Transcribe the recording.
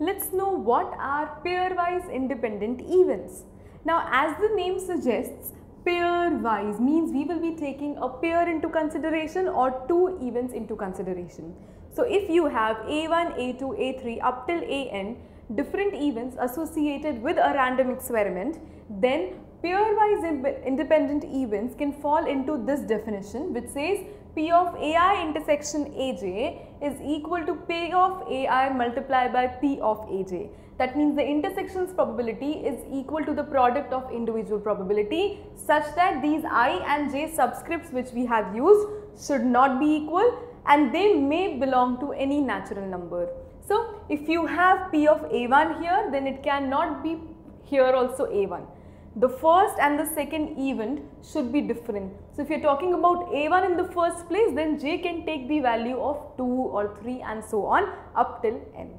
let's know what are pairwise independent events. Now as the name suggests, pairwise means we will be taking a pair into consideration or two events into consideration. So if you have A1, A2, A3 up till AN different events associated with a random experiment, then pairwise independent events can fall into this definition which says P of AI intersection AJ is equal to P of AI multiplied by P of AJ. That means the intersections probability is equal to the product of individual probability such that these I and J subscripts which we have used should not be equal and they may belong to any natural number. So, if you have P of A1 here then it cannot be here also A1 the first and the second event should be different. So if you are talking about A1 in the first place then J can take the value of 2 or 3 and so on up till N.